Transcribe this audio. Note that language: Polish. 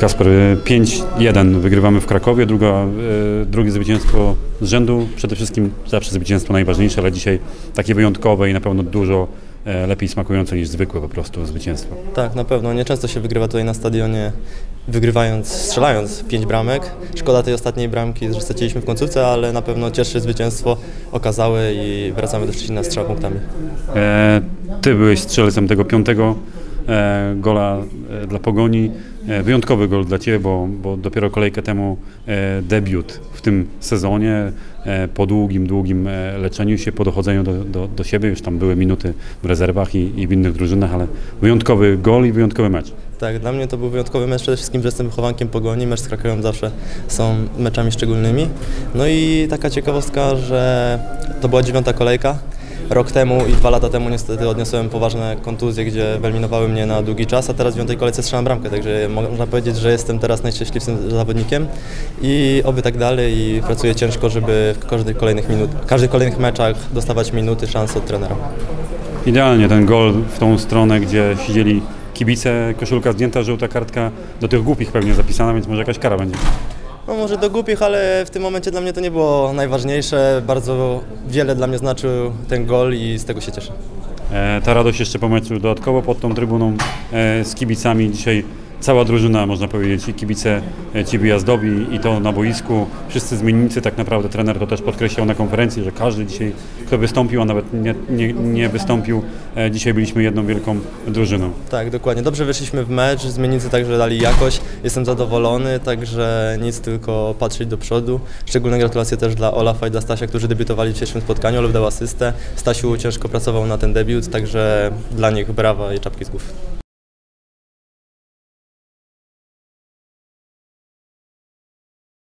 Kasper, 5-1 wygrywamy w Krakowie, druga, e, drugie zwycięstwo z rzędu. Przede wszystkim zawsze zwycięstwo najważniejsze, ale dzisiaj takie wyjątkowe i na pewno dużo e, lepiej smakujące niż zwykłe po prostu zwycięstwo. Tak, na pewno. Nieczęsto się wygrywa tutaj na stadionie, wygrywając, strzelając pięć bramek. Szkoda tej ostatniej bramki, że straciliśmy w końcówce, ale na pewno cieszy zwycięstwo okazałe i wracamy do Szczecina z trzema punktami. E, ty byłeś strzelcem tego piątego gola e, dla Pogoni. E, wyjątkowy gol dla Ciebie, bo, bo dopiero kolejkę temu e, debiut w tym sezonie. E, po długim, długim e, leczeniu się, po dochodzeniu do, do, do siebie. Już tam były minuty w rezerwach i, i w innych drużynach, ale wyjątkowy gol i wyjątkowy mecz. Tak, dla mnie to był wyjątkowy mecz, przede wszystkim, że jestem wychowankiem Pogoni, mecz z Krakowem zawsze są meczami szczególnymi. No i taka ciekawostka, że to była dziewiąta kolejka. Rok temu i dwa lata temu niestety odniosłem poważne kontuzje, gdzie wyeliminowały mnie na długi czas, a teraz w dziewiątej kolejce strzelam bramkę, także można powiedzieć, że jestem teraz najszczęśliwszym zawodnikiem i oby tak dalej i pracuję ciężko, żeby w każdych kolejnych, minut, w każdych kolejnych meczach dostawać minuty, szanse od trenera. Idealnie ten gol w tą stronę, gdzie siedzieli kibice, koszulka zdjęta, żółta kartka, do tych głupich pewnie zapisana, więc może jakaś kara będzie. No może do głupich, ale w tym momencie dla mnie to nie było najważniejsze. Bardzo wiele dla mnie znaczył ten gol i z tego się cieszę. E, ta radość jeszcze po meczu dodatkowo pod tą trybuną e, z kibicami. Dzisiaj cała drużyna, można powiedzieć, i kibice e, ci wyjazdowi i to na boisku. Wszyscy zmiennicy, tak naprawdę trener to też podkreślał na konferencji, że każdy dzisiaj, kto wystąpił, a nawet nie, nie, nie wystąpił, e, dzisiaj byliśmy jedną wielką drużyną. Tak, dokładnie. Dobrze wyszliśmy w mecz, zmiennicy także dali jakość. Jestem zadowolony, także nic tylko patrzeć do przodu. Szczególne gratulacje też dla Olafa i dla Stasia, którzy debiutowali w dzisiejszym spotkaniu. Olaf dał asystę. Stasiu ciężko pracował na ten debiut, także dla nich brawa i czapki z głów.